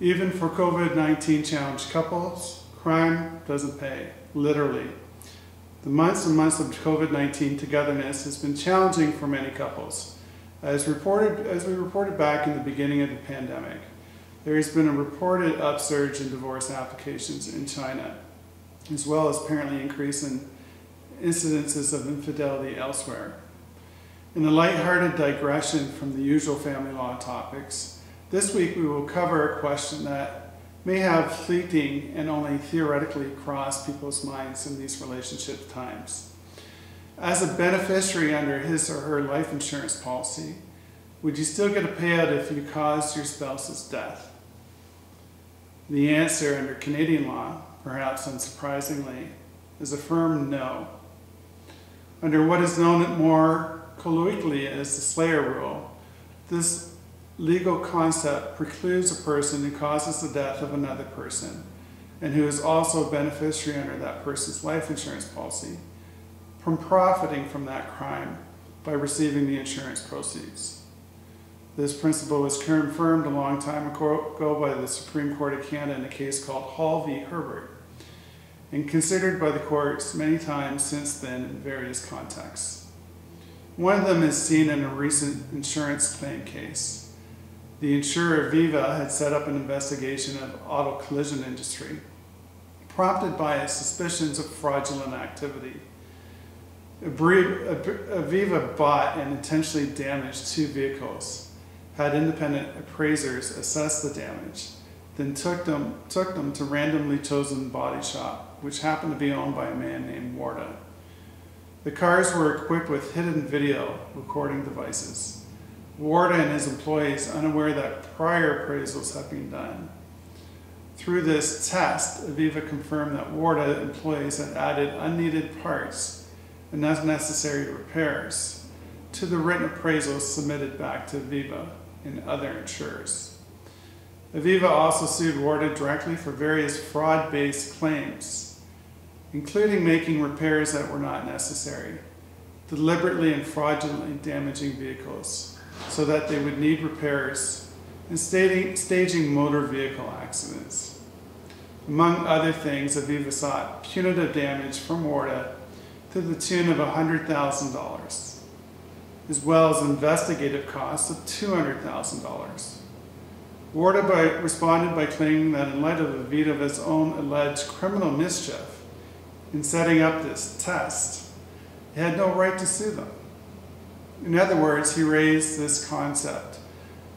Even for COVID-19 challenged couples, crime doesn't pay, literally. The months and months of COVID-19 togetherness has been challenging for many couples. As, reported, as we reported back in the beginning of the pandemic, there has been a reported upsurge in divorce applications in China, as well as apparently increase in incidences of infidelity elsewhere. In a lighthearted digression from the usual family law topics, this week we will cover a question that may have fleeting and only theoretically crossed people's minds in these relationship times. As a beneficiary under his or her life insurance policy, would you still get a payout if you caused your spouse's death? The answer under Canadian law, perhaps unsurprisingly, is a firm no. Under what is known more colloquially as the Slayer Rule, this legal concept precludes a person who causes the death of another person and who is also a beneficiary under that person's life insurance policy from profiting from that crime by receiving the insurance proceeds. This principle was confirmed a long time ago by the Supreme Court of Canada in a case called Hall v. Herbert, and considered by the courts many times since then in various contexts. One of them is seen in a recent insurance claim case. The insurer Aviva had set up an investigation of auto collision industry, prompted by suspicions of fraudulent activity. Aviva bought and intentionally damaged two vehicles, had independent appraisers assess the damage, then took them, took them to randomly chosen body shop, which happened to be owned by a man named Warda. The cars were equipped with hidden video recording devices. Warda and his employees, unaware that prior appraisals had been done. Through this test, Aviva confirmed that Warda employees had added unneeded parts and necessary repairs to the written appraisals submitted back to Aviva and other insurers. Aviva also sued Warda directly for various fraud-based claims, including making repairs that were not necessary, deliberately and fraudulently damaging vehicles so that they would need repairs, and staging motor vehicle accidents. Among other things, Aviva sought punitive damage from Warda to the tune of $100,000, as well as investigative costs of $200,000. Warda by, responded by claiming that in light of Aviva's own alleged criminal mischief in setting up this test, he had no right to sue them. In other words, he raised this concept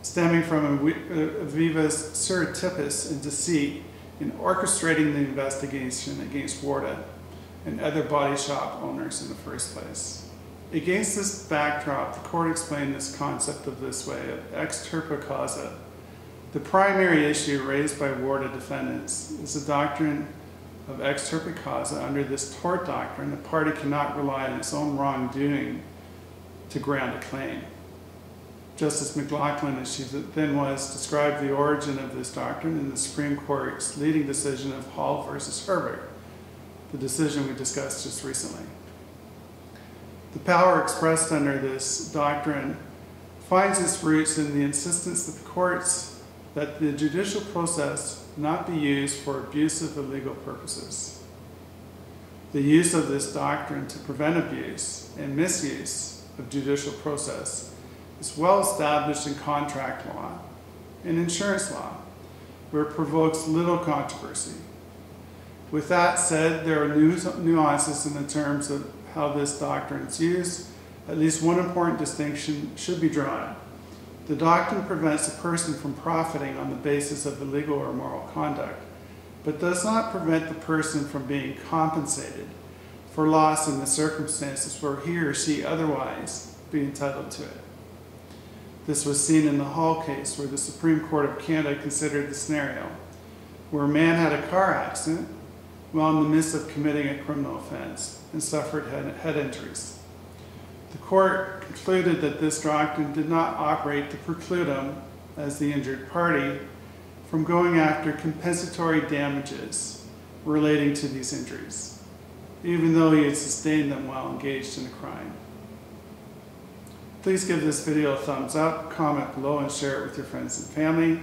stemming from Aviva's surreptitious and deceit in orchestrating the investigation against Warda and other body shop owners in the first place. Against this backdrop, the court explained this concept of this way, of ex turpi causa. The primary issue raised by Warda defendants is the doctrine of ex turpi causa. Under this tort doctrine, the party cannot rely on its own wrongdoing to ground a claim. Justice McLachlin, as she then was, described the origin of this doctrine in the Supreme Court's leading decision of Hall versus Herbert the decision we discussed just recently. The power expressed under this doctrine finds its roots in the insistence that the courts, that the judicial process not be used for abusive illegal purposes. The use of this doctrine to prevent abuse and misuse of judicial process is well established in contract law and insurance law, where it provokes little controversy with that said, there are nuances in the terms of how this doctrine is used. At least one important distinction should be drawn. The doctrine prevents a person from profiting on the basis of illegal or immoral conduct, but does not prevent the person from being compensated for loss in the circumstances where he or she otherwise be entitled to it. This was seen in the Hall case where the Supreme Court of Canada considered the scenario where a man had a car accident while in the midst of committing a criminal offense and suffered head, head injuries. The court concluded that this doctrine did not operate to preclude him, as the injured party, from going after compensatory damages relating to these injuries, even though he had sustained them while engaged in a crime. Please give this video a thumbs up, comment below, and share it with your friends and family.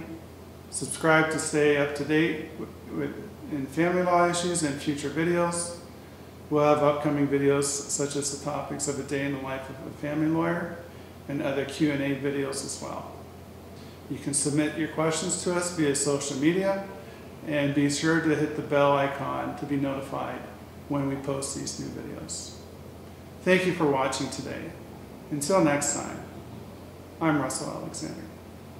Subscribe to stay up to date with, in family law issues and future videos. We'll have upcoming videos such as the topics of a day in the life of a family lawyer and other Q&A videos as well. You can submit your questions to us via social media and be sure to hit the bell icon to be notified when we post these new videos. Thank you for watching today. Until next time, I'm Russell Alexander.